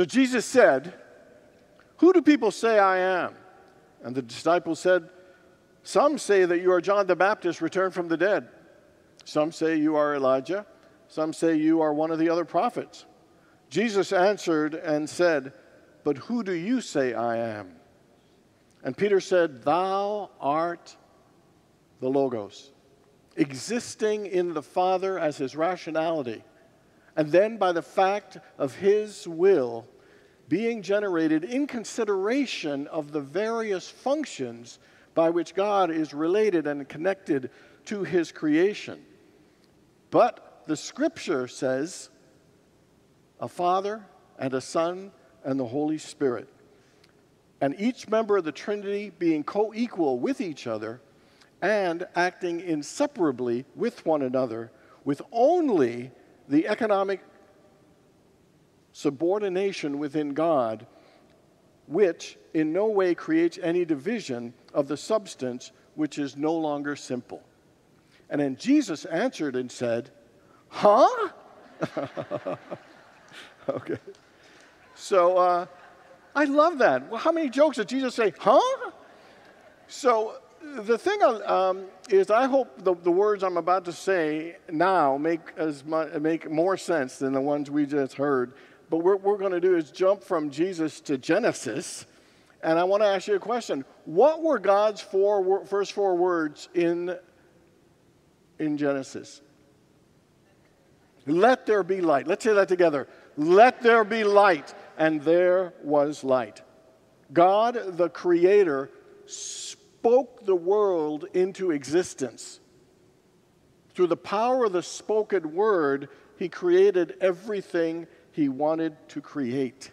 So Jesus said, Who do people say I am? And the disciples said, Some say that you are John the Baptist returned from the dead. Some say you are Elijah. Some say you are one of the other prophets. Jesus answered and said, But who do you say I am? And Peter said, Thou art the Logos, existing in the Father as his rationality, and then by the fact of his will being generated in consideration of the various functions by which God is related and connected to his creation. But the scripture says, a Father and a Son and the Holy Spirit and each member of the Trinity being co equal with each other and acting inseparably with one another, with only the economic subordination within God, which in no way creates any division of the substance which is no longer simple. And then Jesus answered and said, Huh? okay. So, uh, I love that. Well, how many jokes did Jesus say, huh? So the thing um, is, I hope the, the, words I'm about to say now make, as much, make more sense than the ones we just heard. But what we're going to do is jump from Jesus to Genesis. And I want to ask you a question. What were God's four, first four words in, in Genesis? Let there be light. Let's say that together. Let there be light and there was light. God, the Creator, spoke the world into existence. Through the power of the spoken word, He created everything He wanted to create.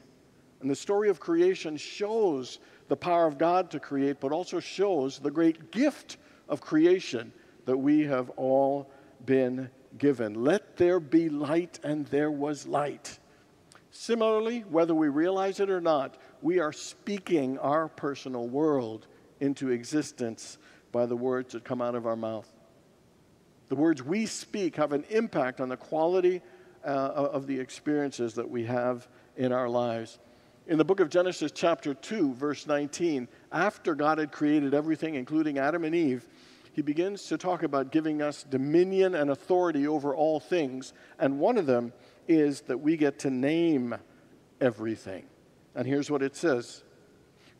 And the story of creation shows the power of God to create, but also shows the great gift of creation that we have all been given. Let there be light, and there was light. Similarly, whether we realize it or not, we are speaking our personal world into existence by the words that come out of our mouth. The words we speak have an impact on the quality uh, of the experiences that we have in our lives. In the book of Genesis, chapter 2, verse 19, after God had created everything, including Adam and Eve, he begins to talk about giving us dominion and authority over all things. And one of them is that we get to name everything. And here's what it says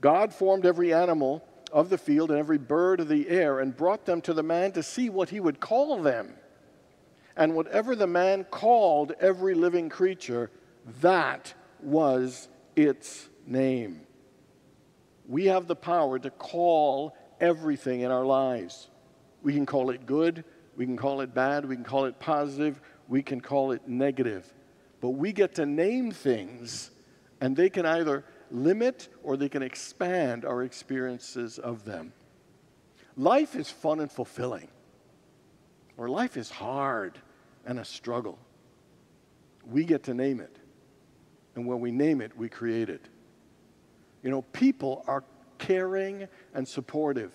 God formed every animal of the field and every bird of the air and brought them to the man to see what he would call them. And whatever the man called every living creature, that was its name. We have the power to call everything in our lives. We can call it good, we can call it bad, we can call it positive, we can call it negative. But we get to name things, and they can either limit or they can expand our experiences of them. Life is fun and fulfilling, or life is hard and a struggle. We get to name it. And when we name it, we create it. You know, people are caring and supportive,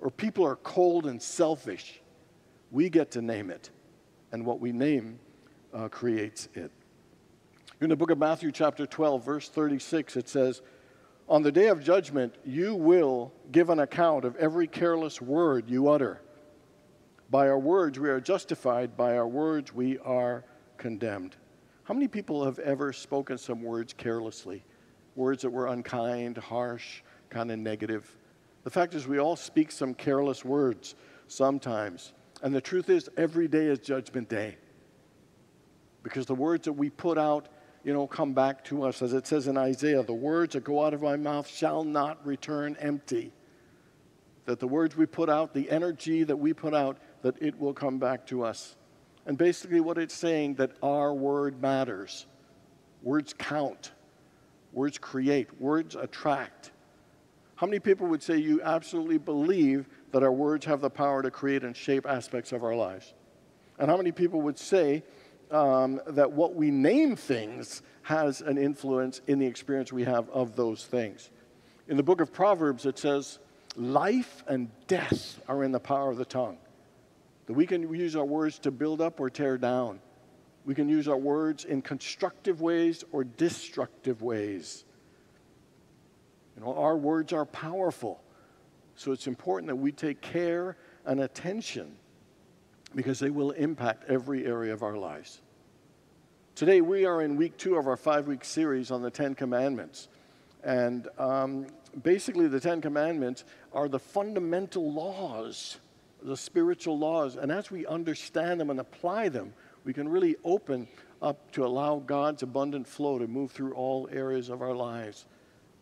or people are cold and selfish. We get to name it. And what we name uh, creates it. In the book of Matthew, chapter 12, verse 36, it says, On the day of judgment, you will give an account of every careless word you utter. By our words, we are justified. By our words, we are condemned. How many people have ever spoken some words carelessly? Words that were unkind, harsh, kind of negative. The fact is, we all speak some careless words sometimes. And the truth is, every day is Judgment Day. Because the words that we put out you know, come back to us. As it says in Isaiah, the words that go out of my mouth shall not return empty. That the words we put out, the energy that we put out, that it will come back to us. And basically, what it's saying that our word matters. Words count. Words create. Words attract. How many people would say you absolutely believe that our words have the power to create and shape aspects of our lives? And how many people would say um, that what we name things has an influence in the experience we have of those things. In the book of Proverbs, it says, Life and death are in the power of the tongue. That we can use our words to build up or tear down. We can use our words in constructive ways or destructive ways. You know, our words are powerful. So it's important that we take care and attention because they will impact every area of our lives. Today, we are in week two of our five week series on the Ten Commandments. And um, basically, the Ten Commandments are the fundamental laws, the spiritual laws. And as we understand them and apply them, we can really open up to allow God's abundant flow to move through all areas of our lives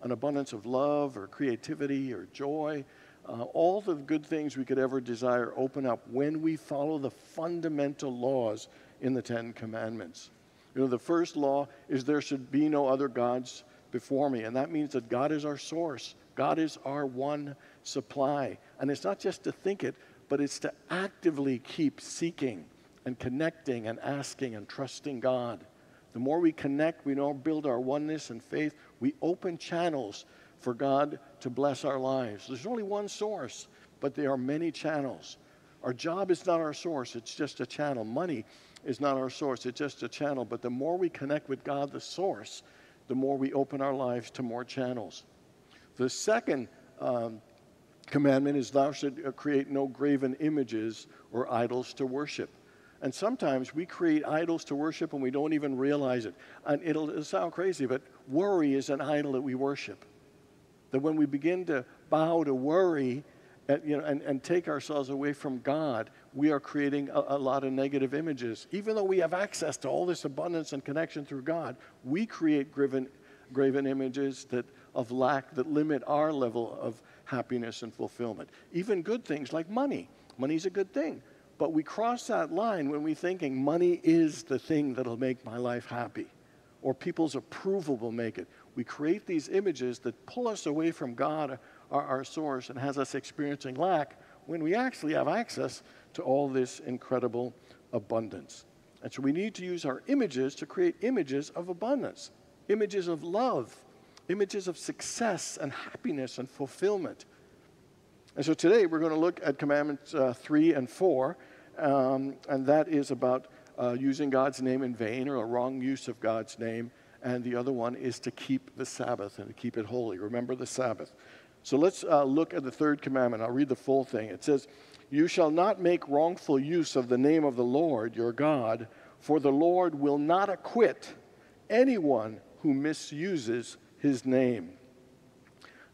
an abundance of love or creativity or joy. Uh, all the good things we could ever desire open up when we follow the fundamental laws in the Ten Commandments. You know, the first law is there should be no other gods before me. And that means that God is our source, God is our one supply. And it's not just to think it, but it's to actively keep seeking and connecting and asking and trusting God. The more we connect, we know build our oneness and faith, we open channels for God to bless our lives. There's only one source, but there are many channels. Our job is not our source, it's just a channel. Money is not our source, it's just a channel. But the more we connect with God, the source, the more we open our lives to more channels. The second um, commandment is thou should uh, create no graven images or idols to worship. And sometimes we create idols to worship and we don't even realize it. And it'll, it'll sound crazy, but worry is an idol that we worship. That when we begin to bow to worry, and, you know, and, and take ourselves away from God, we are creating a, a, lot of negative images. Even though we have access to all this abundance and connection through God, we create graven, graven images that, of lack that limit our level of happiness and fulfillment. Even good things like money. Money is a good thing. But we cross that line when we're thinking money is the thing that'll make my life happy or people's approval will make it. We create these images that pull us away from God, our, our source, and has us experiencing lack when we actually have access to all this incredible abundance. And so we need to use our images to create images of abundance, images of love, images of success and happiness and fulfillment. And so today we're going to look at commandments uh, three and four, um, and that is about uh, using God's name in vain or a wrong use of God's name. And the other one is to keep the Sabbath and to keep it holy. Remember the Sabbath. So let's uh, look at the third commandment. I'll read the full thing. It says, You shall not make wrongful use of the name of the Lord your God, for the Lord will not acquit anyone who misuses his name.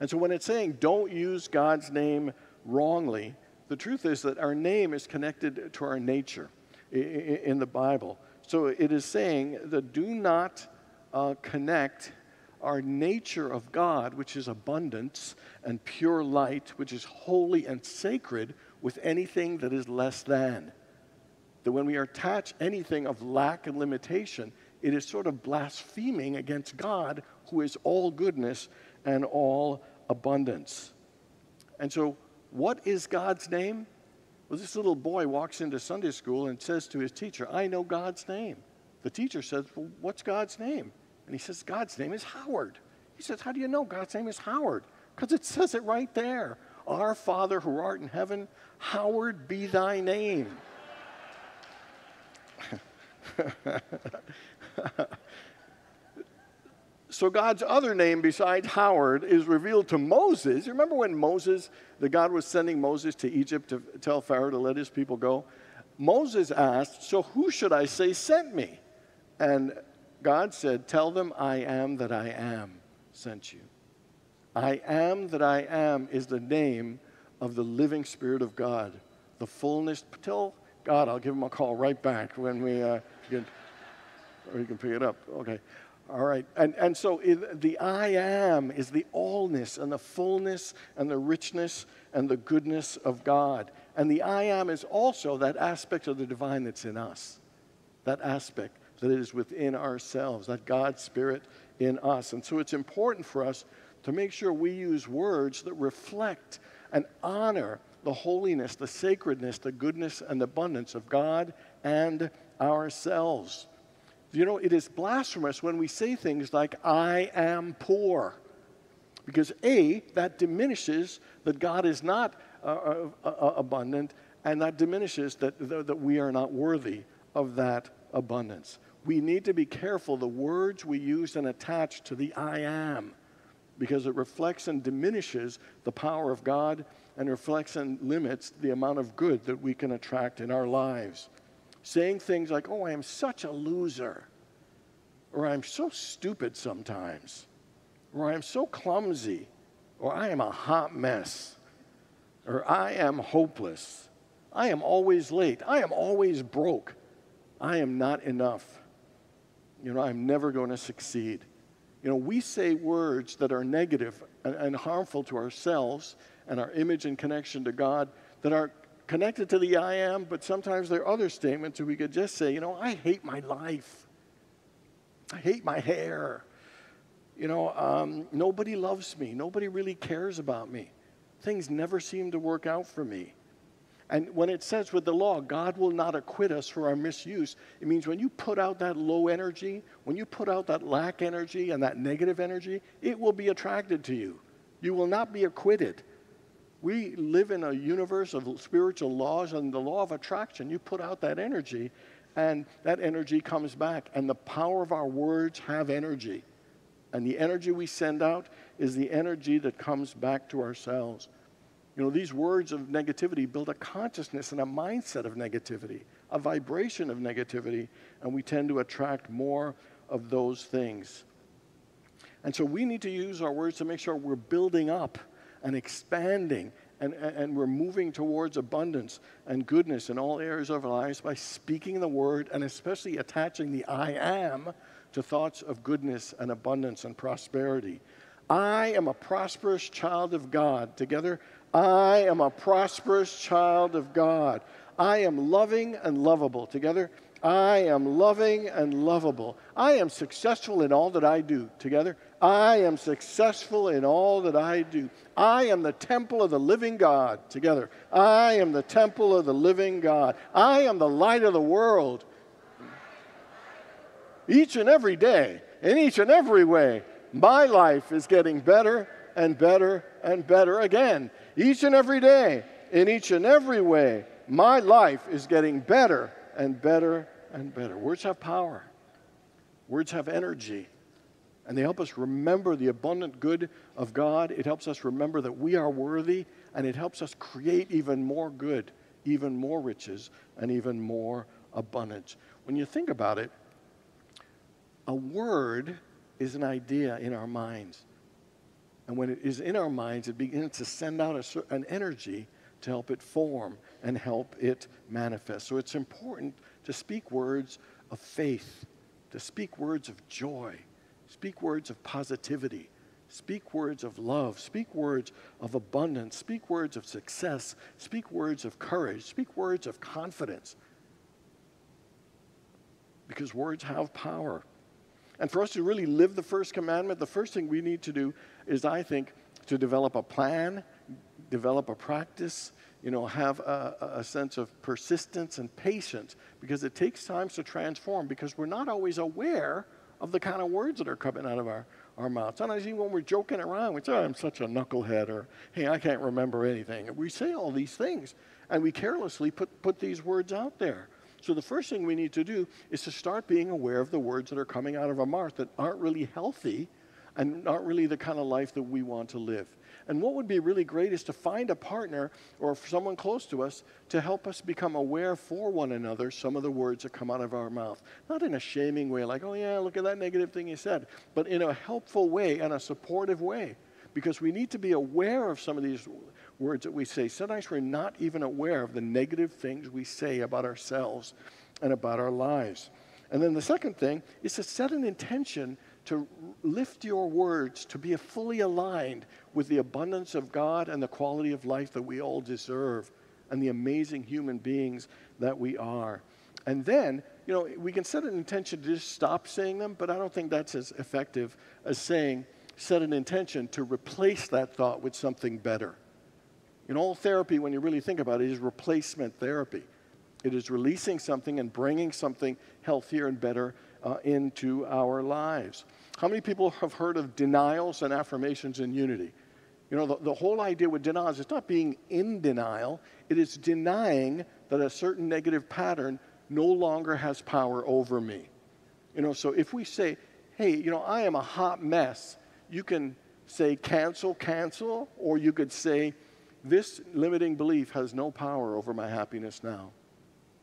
And so when it's saying don't use God's name wrongly, the truth is that our name is connected to our nature in the Bible. So it is saying that do not uh, connect our nature of God, which is abundance and pure light, which is holy and sacred, with anything that is less than. That when we attach anything of lack and limitation, it is sort of blaspheming against God, who is all goodness and all abundance. And so, what is God's name? Well, this little boy walks into Sunday school and says to his teacher, I know God's name. The teacher says, Well, what's God's name? And he says, God's name is Howard. He says, How do you know God's name is Howard? Because it says it right there. Our Father who art in heaven, Howard be thy name. so God's other name besides Howard is revealed to Moses. You remember when Moses, the God was sending Moses to Egypt to tell Pharaoh to let his people go? Moses asked, So who should I say sent me? And God said, Tell them I am that I am sent you. I am that I am is the name of the living Spirit of God. The fullness, tell God, I'll give him a call right back when we uh, get, or you can pick it up. Okay. All right. And, and so it, the I am is the allness and the fullness and the richness and the goodness of God. And the I am is also that aspect of the divine that's in us. That aspect that is within ourselves, that God's Spirit in us. And so it's important for us to make sure we use words that reflect and honor the holiness, the sacredness, the goodness, and abundance of God and ourselves. You know, it is blasphemous when we say things like, I am poor. Because A, that diminishes that God is not uh, uh, uh abundant, and that diminishes that, that we are not worthy of that abundance. We need to be careful the words we use and attach to the I am because it reflects and diminishes the power of God and reflects and limits the amount of good that we can attract in our lives. Saying things like, oh, I am such a loser, or I'm so stupid sometimes, or I am so clumsy, or I am a hot mess, or I am hopeless, I am always late, I am always broke, I am not enough. You know, I'm never going to succeed. You know, we say words that are negative and, and harmful to ourselves and our image and connection to God that are connected to the I am, but sometimes there are other statements that we could just say, you know, I hate my life. I hate my hair. You know, um, nobody loves me. Nobody really cares about me. Things never seem to work out for me. And when it says with the law, God will not acquit us for our misuse, it means when you put out that low energy, when you put out that lack energy and that negative energy, it will be attracted to you. You will not be acquitted. We live in a universe of spiritual laws and the law of attraction. You put out that energy, and that energy comes back. And the power of our words have energy. And the energy we send out is the energy that comes back to ourselves. You know, these words of negativity build a consciousness and a mindset of negativity, a vibration of negativity, and we tend to attract more of those things. And so we need to use our words to make sure we're building up and expanding and, and we're moving towards abundance and goodness in all areas of our lives by speaking the word and especially attaching the I am to thoughts of goodness and abundance and prosperity. I am a prosperous child of God. Together, I am a prosperous child of God. I am loving and lovable. Together, I am loving and lovable. I am successful in all that I do. Together, I am successful in all that I do. I am the temple of the living God. Together, I am the temple of the living God. I am the light of the world. Each and every day, in each and every way, my life is getting better and better and better again. Each and every day, in each and every way, my life is getting better and better and better. Words have power, words have energy, and they help us remember the abundant good of God. It helps us remember that we are worthy, and it helps us create even more good, even more riches, and even more abundance. When you think about it, a word is an idea in our minds. And when it is in our minds, it begins to send out a, an energy to help it form and help it manifest. So it's important to speak words of faith, to speak words of joy, speak words of positivity, speak words of love, speak words of abundance, speak words of success, speak words of courage, speak words of confidence. Because words have power. And for us to really live the first commandment, the first thing we need to do is, I think, to develop a plan, develop a practice, you know, have a, a, sense of persistence and patience because it takes time to transform because we're not always aware of the kind of words that are coming out of our, our mouths. Sometimes even when we're joking around, we say, oh, I'm such a knucklehead or, hey, I can't remember anything. we say all these things and we carelessly put, put these words out there. So the first thing we need to do is to start being aware of the words that are coming out of our mouth that aren't really healthy and aren't really the kind of life that we want to live. And what would be really great is to find a partner or someone close to us to help us become aware for one another some of the words that come out of our mouth. Not in a shaming way, like, oh yeah, look at that negative thing you said, but in a helpful way and a supportive way. Because we need to be aware of some of these words that we say. Sometimes we're not even aware of the negative things we say about ourselves and about our lives. And then the second thing is to set an intention to lift your words to be fully aligned with the abundance of God and the quality of life that we all deserve and the amazing human beings that we are. And then, you know, we can set an intention to just stop saying them, but I don't think that's as effective as saying, set an intention to replace that thought with something better. In all therapy, when you really think about it, is replacement therapy. It is releasing something and bringing something healthier and better uh, into our lives. How many people have heard of denials and affirmations in unity? You know, the, the whole idea with denials is not being in denial, it is denying that a certain negative pattern no longer has power over me. You know, so if we say, hey, you know, I am a hot mess, you can say cancel, cancel, or you could say, this limiting belief has no power over my happiness now.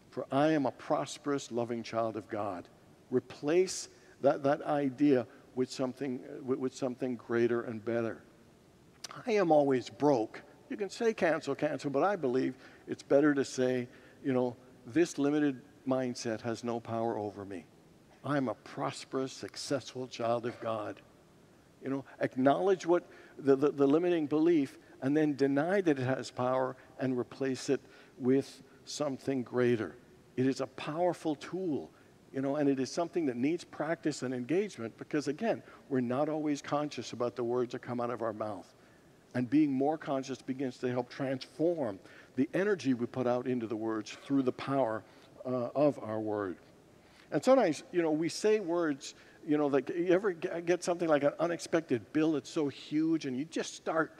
For I am a prosperous, loving child of God. Replace that, that idea with something, with, with something greater and better. I am always broke. You can say cancel, cancel, but I believe it's better to say, you know, this limited mindset has no power over me. I'm a prosperous, successful child of God. You know, acknowledge what the, the, the limiting belief and then deny that it has power and replace it with something greater. It is a powerful tool, you know, and it is something that needs practice and engagement because, again, we're not always conscious about the words that come out of our mouth. And being more conscious begins to help transform the energy we put out into the words through the power uh, of our word. And sometimes, you know, we say words, you know, like you ever get something like an unexpected bill that's so huge and you just start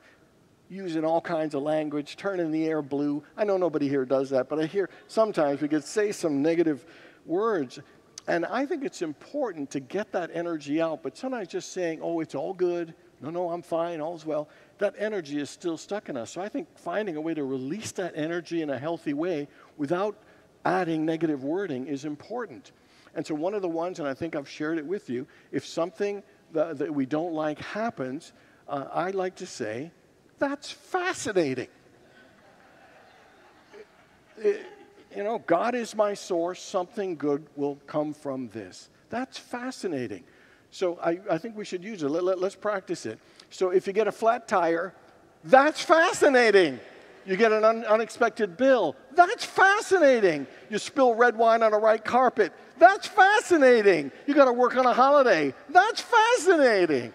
using all kinds of language, turning the air blue. I know nobody here does that, but I hear sometimes we could say some negative words. And I think it's important to get that energy out, but sometimes just saying, oh, it's all good, no, no, I'm fine, all's well, that energy is still stuck in us. So I think finding a way to release that energy in a healthy way without adding negative wording is important. And so, one of the ones, and I think I've shared it with you, if something that, that we don't like happens, uh, I like to say, that's fascinating. You know, God is my source, something good will come from this. That's fascinating. So I, I think we should use it. Let, let, let's practice it. So if you get a flat tire, that's fascinating. You get an un- unexpected bill. That's fascinating. You spill red wine on a white carpet. That's fascinating. You got to work on a holiday. That's fascinating.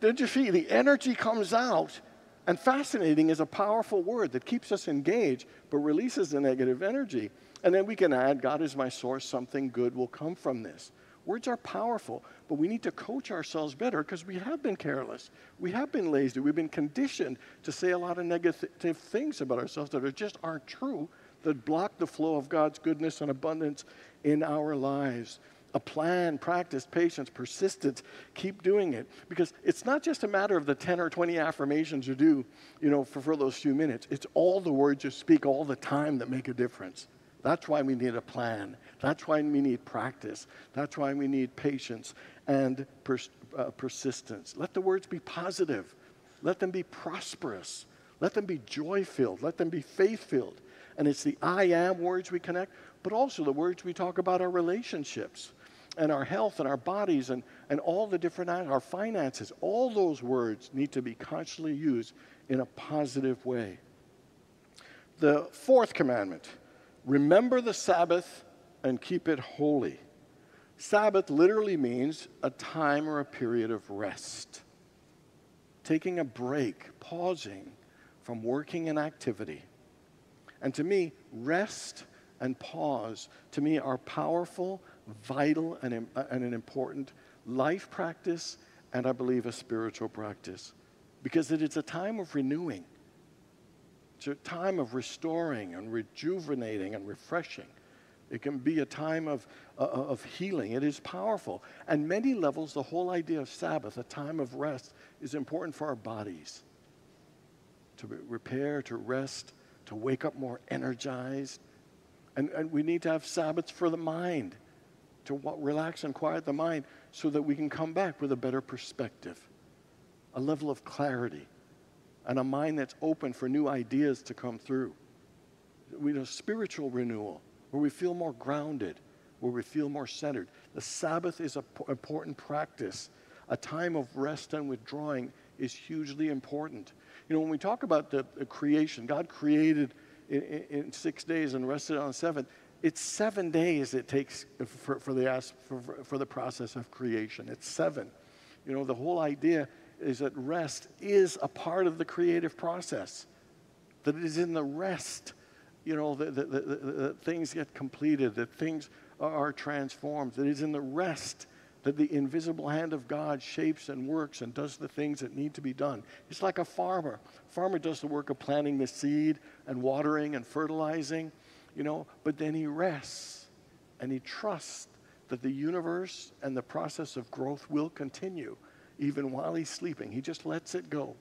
Did you see? The energy comes out and fascinating is a powerful word that keeps us engaged but releases the negative energy. And then we can add, God is my source, something good will come from this. Words are powerful, but we need to coach ourselves better because we have been careless. We have been lazy. We've been conditioned to say a lot of negative things about ourselves that are just aren't true, that block the flow of God's goodness and abundance in our lives a plan, practice, patience, persistence. Keep doing it. Because it's not just a matter of the 10 or 20 affirmations you do, you know, for, for those few minutes. It's all the words you speak all the time that make a difference. That's why we need a plan. That's why we need practice. That's why we need patience and pers- uh, persistence. Let the words be positive. Let them be prosperous. Let them be joy filled. Let them be faith filled. And it's the I am words we connect, but also the words we talk about our relationships and our health and our bodies and, and all the different, our finances, all those words need to be constantly used in a positive way. The fourth commandment remember the Sabbath and keep it holy. Sabbath literally means a time or a period of rest, taking a break, pausing from working and activity. And to me, rest and pause, to me, are powerful vital and, uh, and an important life practice and I believe a spiritual practice because it is a time of renewing. It's a time of restoring and rejuvenating and refreshing. It can be a time of, uh, uh of healing. It is powerful. And many levels, the whole idea of Sabbath, a time of rest, is important for our bodies to repair, to rest, to wake up more energized. And, and we need to have Sabbaths for the mind to relax and quiet the mind so that we can come back with a better perspective, a level of clarity, and a mind that's open for new ideas to come through. We know spiritual renewal, where we feel more grounded, where we feel more centered. The Sabbath is an important practice. A time of rest and withdrawing is hugely important. You know, when we talk about the, the creation, God created in, in, in, six days and rested on the seventh it's seven days it takes for, for, the, for, for the process of creation. It's seven. You know, the whole idea is that rest is a part of the creative process, that it is in the rest, you know, that, that, that, that things get completed, that things are transformed, that it is in the rest that the invisible hand of God shapes and works and does the things that need to be done. It's like a farmer. Farmer does the work of planting the seed and watering and fertilizing you know, but then he rests and he trusts that the universe and the process of growth will continue even while he's sleeping. He just lets it go.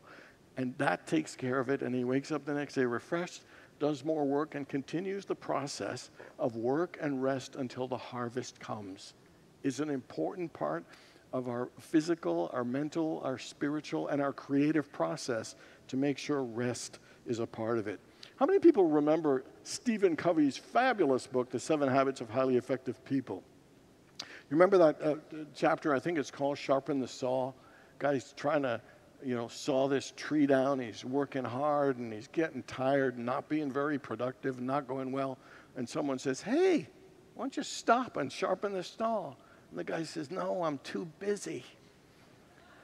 And that takes care of it, and he wakes up the next day refreshed, does more work, and continues the process of work and rest until the harvest comes. Is an important part of our physical, our mental, our spiritual, and our creative process to make sure rest is a part of it. How many people remember Stephen Covey's fabulous book, The Seven Habits of Highly Effective People? You remember that uh, chapter? I think it's called Sharpen the Saw. Guy's trying to, you know, saw this tree down. He's working hard and he's getting tired, not being very productive, not going well. And someone says, Hey, why don't you stop and sharpen the saw? And the guy says, No, I'm too busy.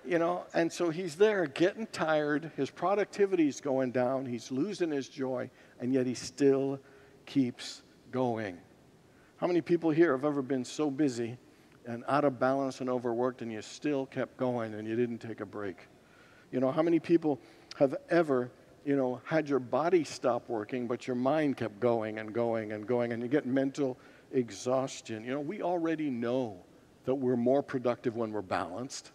You know, and so he's there getting tired. His productivity's going down. He's losing his joy, and yet he still keeps going. How many people here have ever been so busy and out of balance and overworked, and you still kept going and you didn't take a break? You know, how many people have ever, you know, had your body stop working, but your mind kept going and going and going, and you get mental exhaustion? You know, we already know that we're more productive when we're balanced.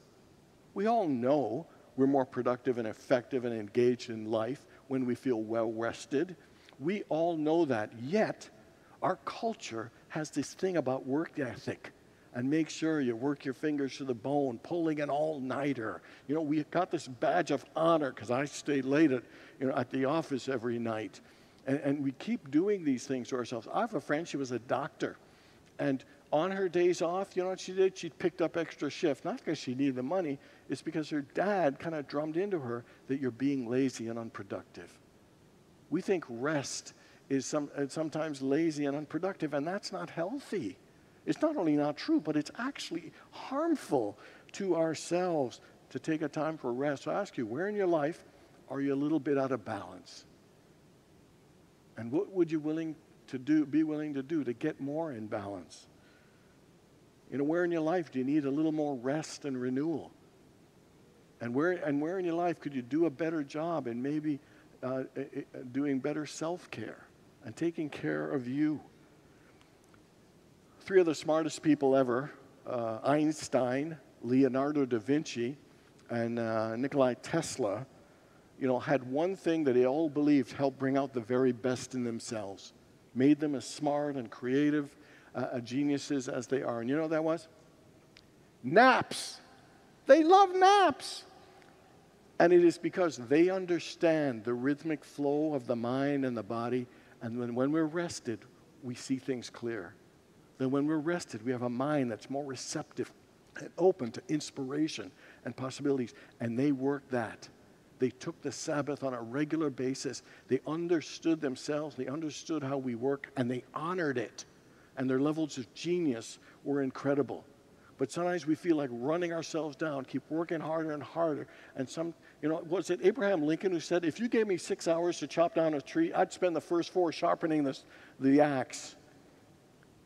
We all know we're more productive and effective and engaged in life when we feel well rested. We all know that. Yet, our culture has this thing about work ethic and make sure you work your fingers to the bone, pulling an all-nighter. You know, we got this badge of honor because I stayed late at, you know, at the office every night. And, and we keep doing these things to ourselves. I have a friend, she was a doctor. And on her days off, you know what she did? She picked up extra shift, not because she needed the money, it's because her dad kind of drummed into her that you're being lazy and unproductive. We think rest is some, uh, sometimes lazy and unproductive, and that's not healthy. It's not only not true, but it's actually harmful to ourselves to take a time for rest. So I ask you, where in your life are you a little bit out of balance? And what would you willing to do, be willing to do to get more in balance? You know, where in your life do you need a little more rest and renewal? And where, and where in your life could you do a better job in maybe uh, doing better self care and taking care of you? Three of the smartest people ever uh, Einstein, Leonardo da Vinci, and uh, Nikolai Tesla you know, had one thing that they all believed helped bring out the very best in themselves, made them as smart and creative uh, geniuses as they are. And you know what that was? Naps. They love naps. And it is because they understand the rhythmic flow of the mind and the body. And when, when we're rested, we see things clear. Then when we're rested, we have a mind that's more receptive and open to inspiration and possibilities. And they work that. They took the Sabbath on a regular basis. They understood themselves, they understood how we work, and they honored it. And their levels of genius were incredible. But sometimes we feel like running ourselves down, keep working harder and harder. And some, you know, was it Abraham Lincoln who said, if you gave me six hours to chop down a tree, I'd spend the first four sharpening this, the axe.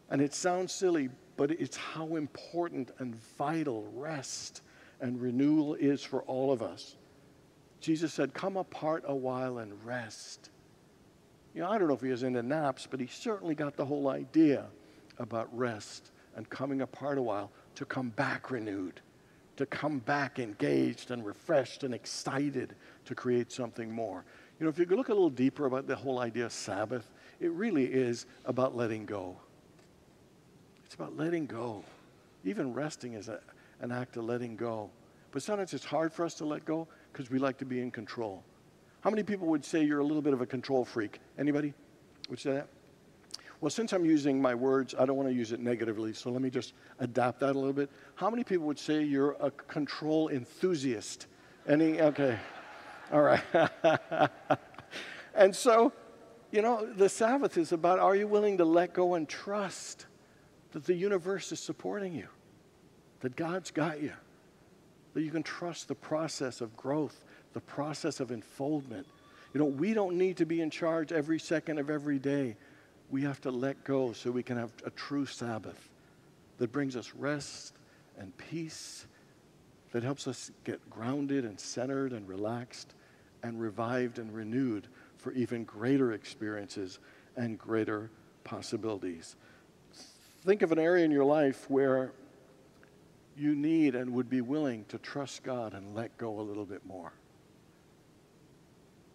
And it sounds silly, but it's how important and vital rest and renewal is for all of us. Jesus said, Come apart a while and rest. You know, I don't know if he was into naps, but he certainly got the whole idea about rest and coming apart a while to come back renewed, to come back engaged and refreshed and excited to create something more. You know, if you look a little deeper about the whole idea of Sabbath, it really is about letting go. It's about letting go. Even resting is a, an act of letting go. But sometimes it's hard for us to let go because we like to be in control. How many people would say you're a little bit of a control freak? Anybody would say that? Well, since I'm using my words, I don't want to use it negatively, so let me just adapt that a little bit. How many people would say you're a control enthusiast? Any? Okay. All right. and so, you know, the Sabbath is about are you willing to let go and trust that the universe is supporting you, that God's got you, that you can trust the process of growth, the process of unfoldment. You know, we don't need to be in charge every second of every day we have to let go so we can have a true Sabbath that brings us rest and peace, that helps us get grounded and centered and relaxed and revived and renewed for even greater experiences and greater possibilities. think of an area in your life where you need and would be willing to trust God and let go a little bit more.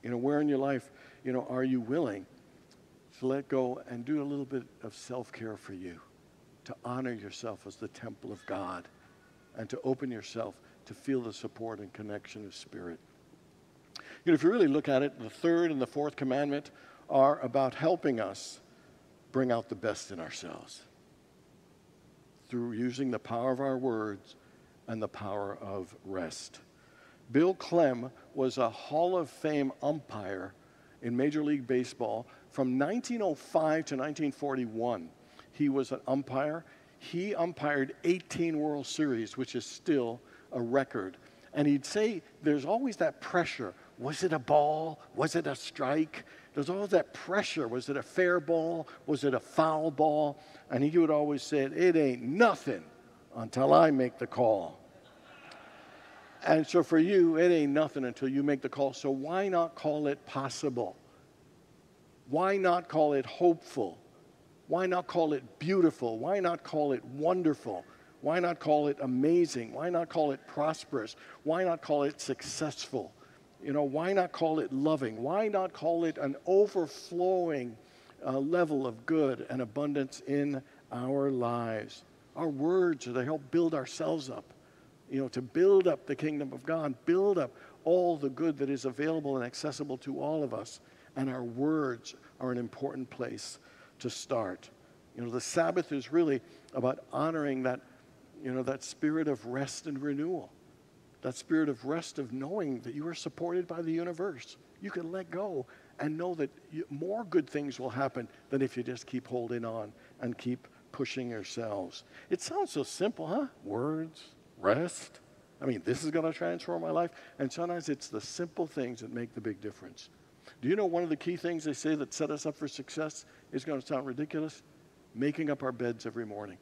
You know, where in your life, you know, are you willing to let go and do a little bit of self care for you, to honor yourself as the temple of God, and to open yourself to feel the support and connection of spirit? You know, if you really look at it, the third and the fourth commandment are about helping us bring out the best in ourselves through using the power of our words and the power of rest. Bill Klem was a Hall of Fame umpire in Major League Baseball from 1905 to 1941. He was an umpire. He umpired 18 World Series, which is still a record. And he'd say there's always that pressure. Was it a ball? Was it a strike? There's always that pressure. Was it a fair ball? Was it a foul ball? And he would always say, It ain't nothing until I make the call. And so for you, it ain't nothing until you make the call. So why not call it possible? Why not call it hopeful? Why not call it beautiful? Why not call it wonderful? Why not call it amazing? Why not call it prosperous? Why not call it successful? You know, why not call it loving? Why not call it an overflowing uh, level of good and abundance in our lives? Our words are to help build ourselves up, you know, to build up the kingdom of God, build up all the good that is available and accessible to all of us. And our words are an important place to start. You know, the Sabbath is really about honoring that, you know, that spirit of rest and renewal that spirit of rest of knowing that you are supported by the universe. You can let go and know that you, more good things will happen than if you just keep holding on and keep pushing yourselves. It sounds so simple, huh? Words, rest. I mean, this is going to transform my life. And sometimes it's the simple things that make the big difference. Do you know one of the key things they say that set us up for success is going to sound ridiculous? Making up our beds every morning.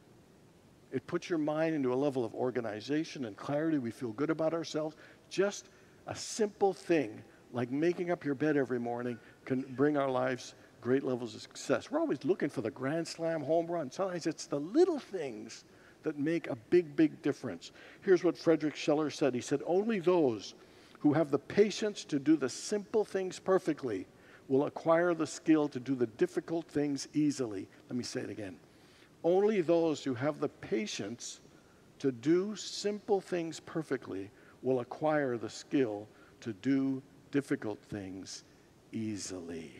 It puts your mind into a level of organization and clarity. We feel good about ourselves. Just a simple thing like making up your bed every morning can bring our lives great levels of success. We're always looking for the grand slam home run. Sometimes it's the little things that make a big, big difference. Here's what Frederick Schiller said He said, Only those who have the patience to do the simple things perfectly will acquire the skill to do the difficult things easily. Let me say it again. Only those who have the patience to do simple things perfectly will acquire the skill to do difficult things easily.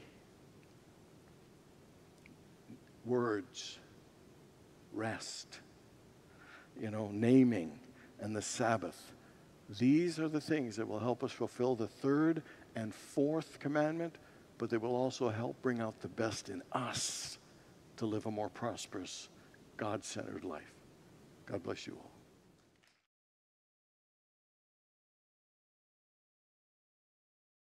Words, rest, you know, naming, and the Sabbath. These are the things that will help us fulfill the third and fourth commandment, but they will also help bring out the best in us to live a more prosperous God centered life. God bless you all.